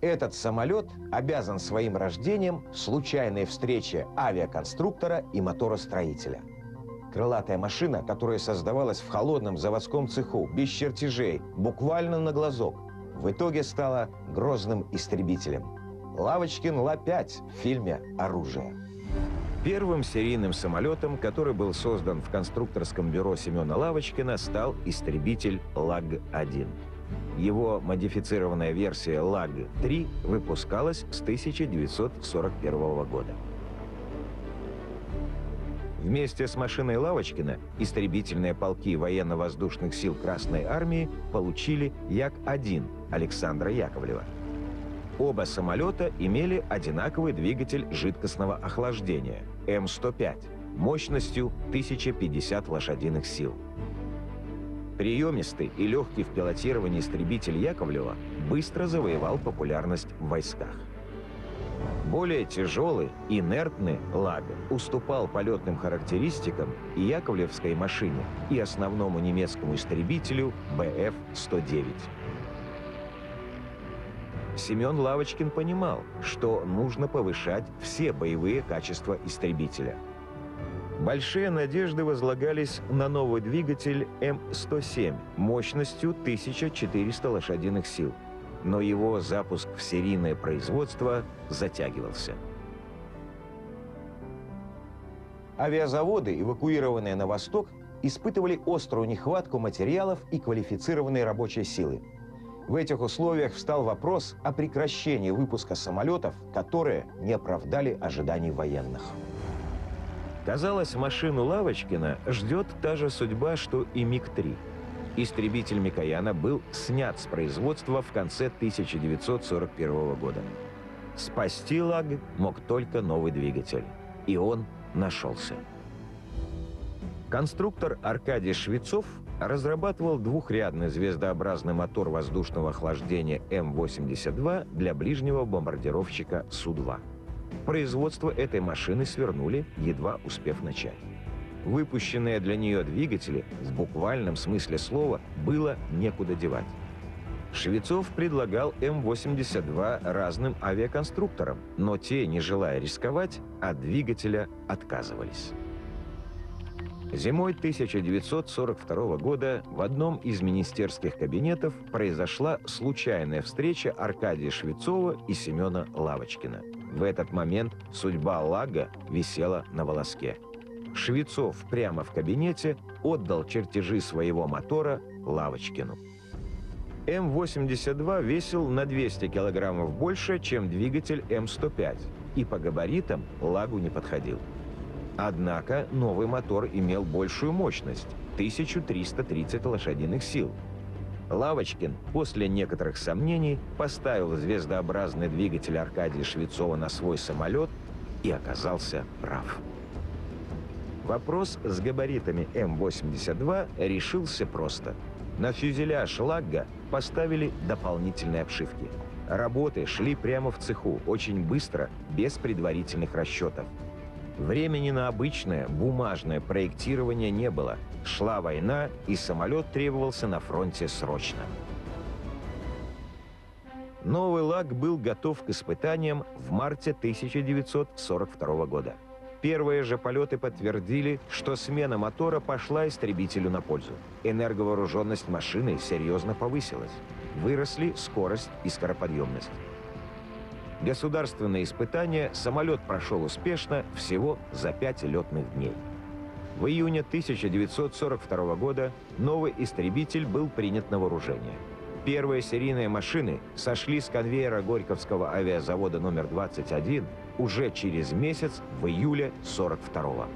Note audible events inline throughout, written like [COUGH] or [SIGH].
Этот самолет обязан своим рождением случайной встрече авиаконструктора и моторостроителя. Крылатая машина, которая создавалась в холодном заводском цеху, без чертежей, буквально на глазок, в итоге стала грозным истребителем. Лавочкин Ла-5 в фильме «Оружие». Первым серийным самолетом, который был создан в конструкторском бюро Семена Лавочкина, стал истребитель ЛАГ-1. Его модифицированная версия ЛАГ-3 выпускалась с 1941 года. Вместе с машиной Лавочкина истребительные полки военно-воздушных сил Красной Армии получили Як-1 Александра Яковлева – Оба самолета имели одинаковый двигатель жидкостного охлаждения М-105 мощностью 1050 лошадиных сил. Приемистый и легкий в пилотировании истребитель Яковлева быстро завоевал популярность в войсках. Более тяжелый, инертный «Лага» уступал полетным характеристикам и яковлевской машине, и основному немецкому истребителю БФ-109. Семен Лавочкин понимал, что нужно повышать все боевые качества истребителя. Большие надежды возлагались на новый двигатель М107 мощностью 1400 лошадиных сил, но его запуск в серийное производство затягивался. Авиазаводы, эвакуированные на восток, испытывали острую нехватку материалов и квалифицированной рабочей силы. В этих условиях встал вопрос о прекращении выпуска самолетов, которые не оправдали ожиданий военных. Казалось, машину Лавочкина ждет та же судьба, что и МиГ-3. Истребитель Микояна был снят с производства в конце 1941 года. Спасти Лаг мог только новый двигатель. И он нашелся. Конструктор Аркадий Швецов разрабатывал двухрядный звездообразный мотор воздушного охлаждения М-82 для ближнего бомбардировщика Су-2. Производство этой машины свернули, едва успев начать. Выпущенные для нее двигатели, в буквальном смысле слова, было некуда девать. Швецов предлагал М-82 разным авиаконструкторам, но те, не желая рисковать, от двигателя отказывались. Зимой 1942 года в одном из министерских кабинетов произошла случайная встреча Аркадия Швецова и Семена Лавочкина. В этот момент судьба Лага висела на волоске. Швецов прямо в кабинете отдал чертежи своего мотора Лавочкину. М-82 весил на 200 килограммов больше, чем двигатель М-105, и по габаритам Лагу не подходил. Однако новый мотор имел большую мощность – 1330 лошадиных сил. Лавочкин после некоторых сомнений поставил звездообразный двигатель Аркадия Швецова на свой самолет и оказался прав. Вопрос с габаритами М-82 решился просто. На фюзеляж Лагга поставили дополнительные обшивки. Работы шли прямо в цеху, очень быстро, без предварительных расчетов. Времени на обычное бумажное проектирование не было. Шла война, и самолет требовался на фронте срочно. Новый ЛАГ был готов к испытаниям в марте 1942 года. Первые же полеты подтвердили, что смена мотора пошла истребителю на пользу. Энерговооруженность машины серьезно повысилась. Выросли скорость и скороподъемность. Государственное испытание самолет прошел успешно всего за пять летных дней. В июне 1942 года новый истребитель был принят на вооружение. Первые серийные машины сошли с конвейера Горьковского авиазавода номер 21 уже через месяц в июле 42 -го.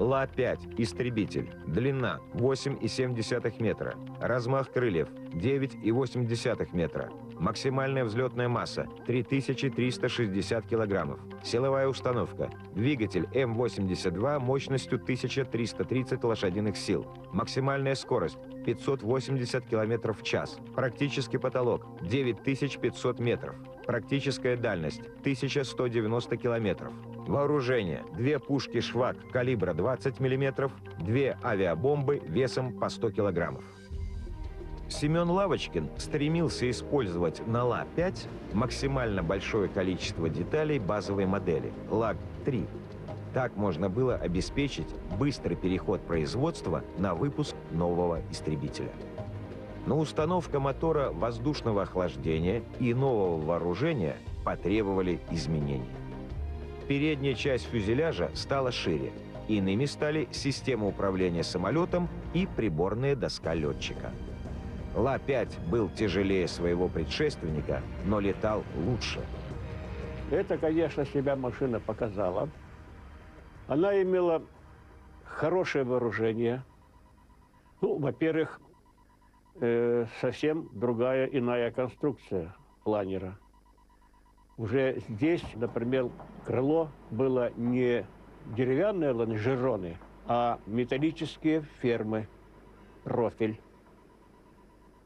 Ла-5 – истребитель. Длина – 8,7 метра. Размах крыльев – 9,8 метра. Максимальная взлетная масса – 3360 килограммов. Силовая установка. Двигатель М-82 мощностью 1330 лошадиных сил. Максимальная скорость – 580 километров в час. Практический потолок – 9500 метров. Практическая дальность – 1190 километров. Вооружение. Две пушки «Швак» калибра 20 мм, две авиабомбы весом по 100 килограммов. Семен Лавочкин стремился использовать на Ла-5 максимально большое количество деталей базовой модели ЛАГ-3. Так можно было обеспечить быстрый переход производства на выпуск нового истребителя. Но установка мотора воздушного охлаждения и нового вооружения потребовали изменений. Передняя часть фюзеляжа стала шире. Иными стали система управления самолетом и приборная доска летчика. Ла-5 был тяжелее своего предшественника, но летал лучше. Это, конечно, себя машина показала. Она имела хорошее вооружение. Ну, во-первых, э, совсем другая иная конструкция планера. Уже здесь, например, крыло было не деревянные лонжероны, а металлические фермы, профиль.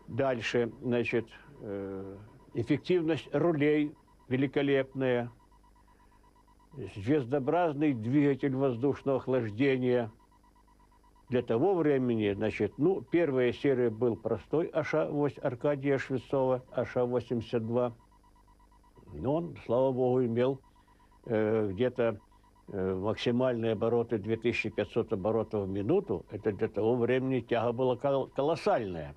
Дальше, значит, э, эффективность рулей великолепная. Звездообразный двигатель воздушного охлаждения. Для того времени, значит, ну, первая серия был простой АШ-8 Аркадия Швецова, АШ-82. Но он, слава богу, имел э, где-то э, максимальные обороты 2500 оборотов в минуту. Это для того времени тяга была кол колоссальная.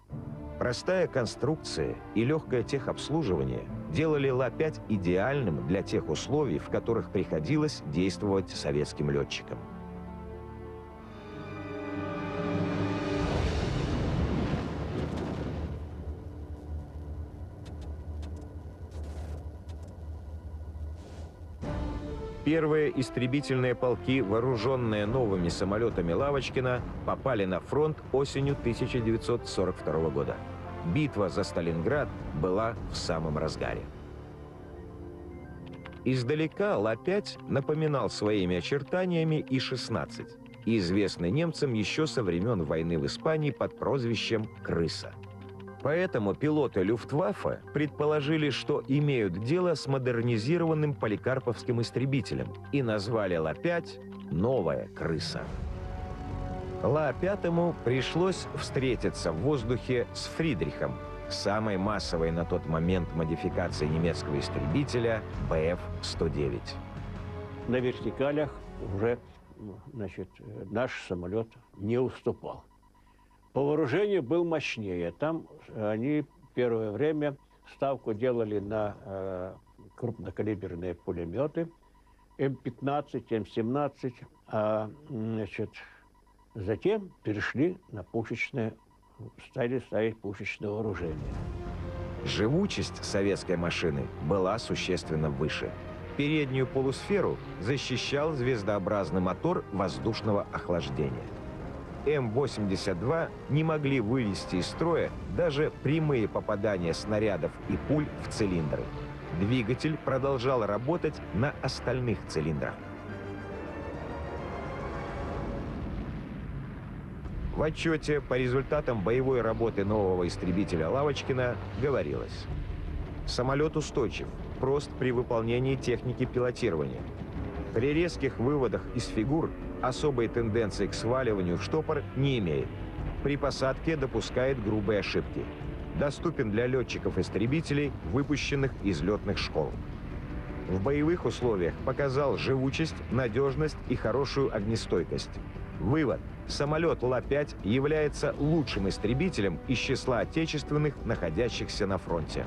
Простая конструкция и легкое техобслуживание делали Ла-5 идеальным для тех условий, в которых приходилось действовать советским летчикам. Первые истребительные полки, вооруженные новыми самолетами Лавочкина, попали на фронт осенью 1942 года. Битва за Сталинград была в самом разгаре. Издалека Ла-5 напоминал своими очертаниями И-16, известный немцам еще со времен войны в Испании под прозвищем «Крыса». Поэтому пилоты Люфтваффе предположили, что имеют дело с модернизированным поликарповским истребителем и назвали Ла-5 «Новая крыса». Ла-5 пришлось встретиться в воздухе с Фридрихом, самой массовой на тот момент модификацией немецкого истребителя БФ-109. На вертикалях уже значит, наш самолет не уступал. По вооружению был мощнее. Там они первое время ставку делали на э, крупнокалиберные пулеметы М-15, М-17, а значит, затем перешли на пушечное, стали ставить пушечное вооружение. Живучесть советской машины была существенно выше. Переднюю полусферу защищал звездообразный мотор воздушного охлаждения. М-82 не могли вывести из строя даже прямые попадания снарядов и пуль в цилиндры. Двигатель продолжал работать на остальных цилиндрах. В отчете по результатам боевой работы нового истребителя Лавочкина говорилось. Самолет устойчив, прост при выполнении техники пилотирования. При резких выводах из фигур особой тенденции к сваливанию в штопор не имеет. При посадке допускает грубые ошибки. Доступен для летчиков-истребителей, выпущенных из летных школ. В боевых условиях показал живучесть, надежность и хорошую огнестойкость. Вывод. Самолет Ла-5 является лучшим истребителем из числа отечественных, находящихся на фронте.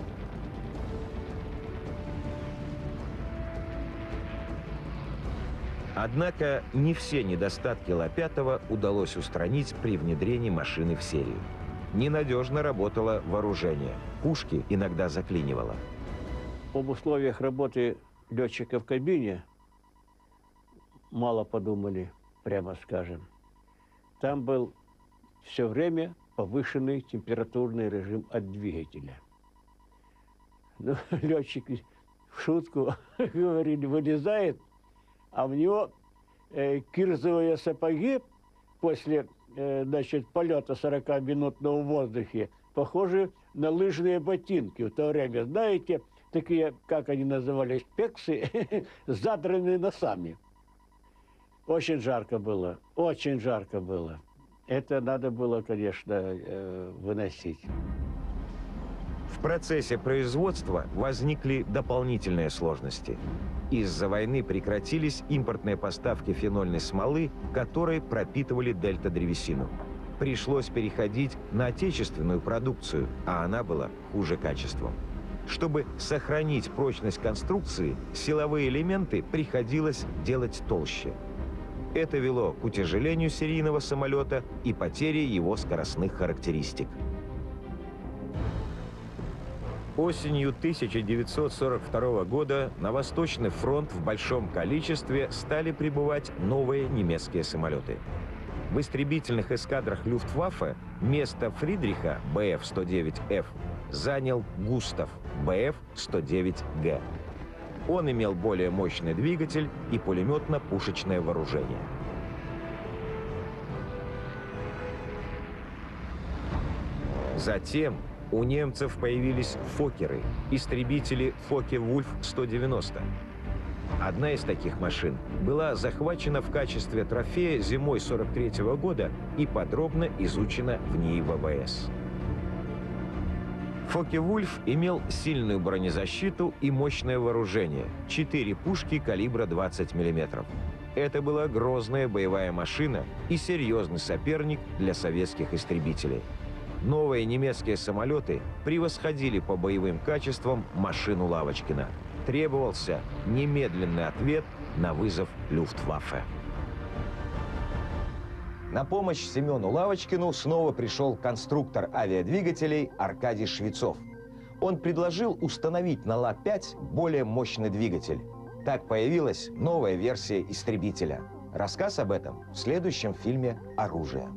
Однако не все недостатки Ла-5 удалось устранить при внедрении машины в серию. Ненадежно работало вооружение. Пушки иногда заклинивало. Об условиях работы летчика в кабине мало подумали, прямо скажем. Там был все время повышенный температурный режим от двигателя. Ну, [LAUGHS] летчик в шутку [LAUGHS] говорили, вылезает – а в него э, кирзовые сапоги после э, значит, полета 40-минутного в воздухе похожи на лыжные ботинки. В то время, знаете, такие, как они назывались, пексы, [LAUGHS] задранные носами. Очень жарко было, очень жарко было. Это надо было, конечно, э, выносить. В процессе производства возникли дополнительные сложности. Из-за войны прекратились импортные поставки фенольной смолы, которые пропитывали дельта-древесину. Пришлось переходить на отечественную продукцию, а она была хуже качеством. Чтобы сохранить прочность конструкции, силовые элементы приходилось делать толще. Это вело к утяжелению серийного самолета и потере его скоростных характеристик. Осенью 1942 года на Восточный фронт в большом количестве стали прибывать новые немецкие самолеты. В истребительных эскадрах Люфтваффе место Фридриха БФ-109Ф занял Густав БФ-109Г. Он имел более мощный двигатель и пулеметно-пушечное вооружение. Затем у немцев появились «Фокеры» — истребители «Фоке-Вульф-190». Одна из таких машин была захвачена в качестве трофея зимой 43 -го года и подробно изучена в ней ВВС. Фоке-Вульф имел сильную бронезащиту и мощное вооружение – четыре пушки калибра 20 мм. Это была грозная боевая машина и серьезный соперник для советских истребителей – Новые немецкие самолеты превосходили по боевым качествам машину Лавочкина. Требовался немедленный ответ на вызов Люфтваффе. На помощь Семену Лавочкину снова пришел конструктор авиадвигателей Аркадий Швецов. Он предложил установить на Ла-5 более мощный двигатель. Так появилась новая версия истребителя. Рассказ об этом в следующем фильме «Оружие».